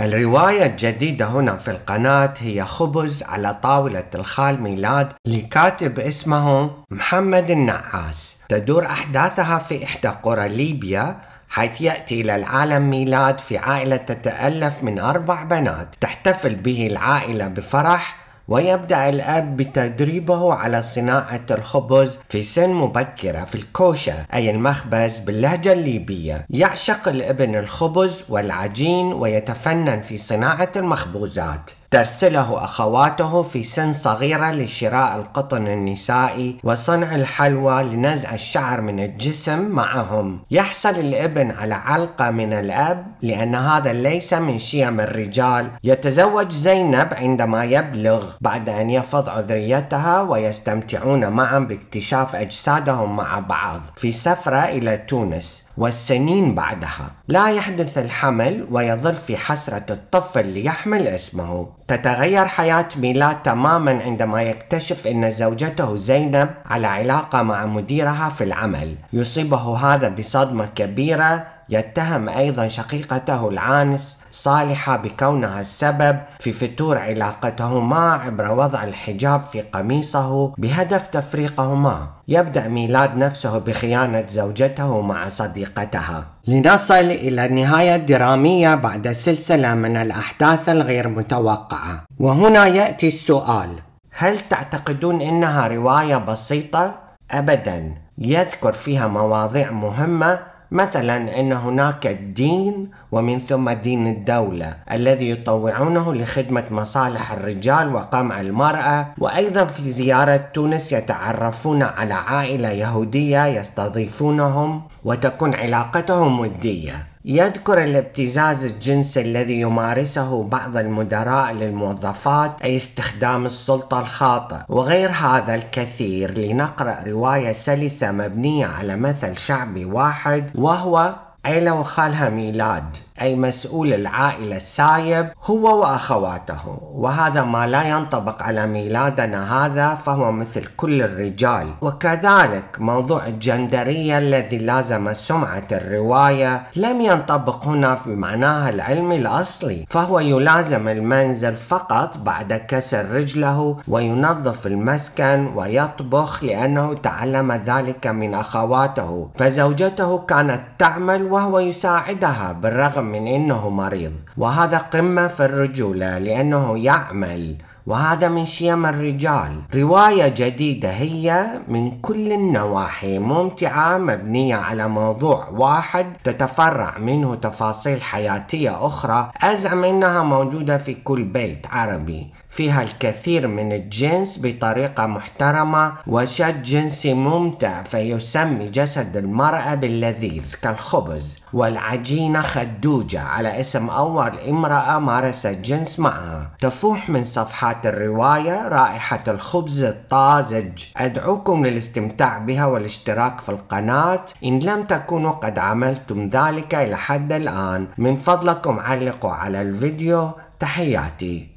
الرواية الجديدة هنا في القناة هي خبز على طاولة الخال ميلاد لكاتب اسمه محمد النعاس. تدور أحداثها في إحدى قرى ليبيا حيث يأتي إلى العالم ميلاد في عائلة تتألف من أربع بنات. تحتفل به العائلة بفرح ويبدأ الأب بتدريبه على صناعة الخبز في سن مبكرة في الكوشة أي المخبز باللهجة الليبية. يعشق الابن الخبز والعجين ويتفنن في صناعة المخبوزات. ترسله أخواته في سن صغيرة لشراء القطن النسائي وصنع الحلوى لنزع الشعر من الجسم معهم. يحصل الابن على علقة من الأب لأن هذا ليس من شيم الرجال. يتزوج زينب عندما يبلغ. بعد أن يفض عذريتها ويستمتعون معا باكتشاف أجسادهم مع بعض. في سفرة إلى تونس. والسنين بعدها. لا يحدث الحمل ويظل في حسرة الطفل ليحمل اسمه. تتغير حياة ميلاد تماما عندما يكتشف أن زوجته زينب على علاقة مع مديرها في العمل. يصيبه هذا بصدمة كبيرة يتهم أيضا شقيقته العانس صالحة بكونها السبب في فتور علاقتهما عبر وضع الحجاب في قميصه بهدف تفريقهما. يبدأ ميلاد نفسه بخيانة زوجته مع صديقتها. لنصل إلى النهاية الدرامية بعد سلسلة من الأحداث الغير متوقعة. وهنا يأتي السؤال. هل تعتقدون إنها رواية بسيطة؟ أبدا. يذكر فيها مواضيع مهمة مثلا إن هناك الدين ومن ثم دين الدولة الذي يطوعونه لخدمة مصالح الرجال وقمع المرأة وأيضا في زيارة تونس يتعرفون على عائلة يهودية يستضيفونهم وتكون علاقتهم ودية. يذكر الابتزاز الجنسي الذي يمارسه بعض المدراء للموظفات أي استخدام السلطة الخاطئ وغير هذا الكثير لنقرأ رواية سلسة مبنية على مثل شعبي واحد وهو عيلة وخالها ميلاد أي مسؤول العائلة السايب هو وأخواته. وهذا ما لا ينطبق على ميلادنا هذا فهو مثل كل الرجال. وكذلك موضوع الجندرية الذي لازم سمعة الرواية لم ينطبق هنا بمعناها العلمي الأصلي فهو يلازم المنزل فقط بعد كسر رجله وينظف المسكن ويطبخ لأنه تعلم ذلك من أخواته. فزوجته كانت تعمل وهو يساعدها بالرغم من إنه مريض. وهذا قمة في الرجولة لأنه يعمل. وهذا من شيم الرجال. رواية جديدة هي من كل النواحي. ممتعة مبنية على موضوع واحد تتفرع منه تفاصيل حياتية أخرى. أزعم أنها موجودة في كل بيت عربي. فيها الكثير من الجنس بطريقة محترمة. وشد جنسي ممتع فيسمي جسد المرأة باللذيذ كالخبز. والعجينة خدوجة. على اسم أول امرأة مارست جنس معها. تفوح من صفحات الرواية رائحة الخبز الطازج. أدعوكم للاستمتاع بها والاشتراك في القناة. إن لم تكونوا قد عملتم ذلك إلى حد الآن. من فضلكم علقوا على الفيديو. تحياتي.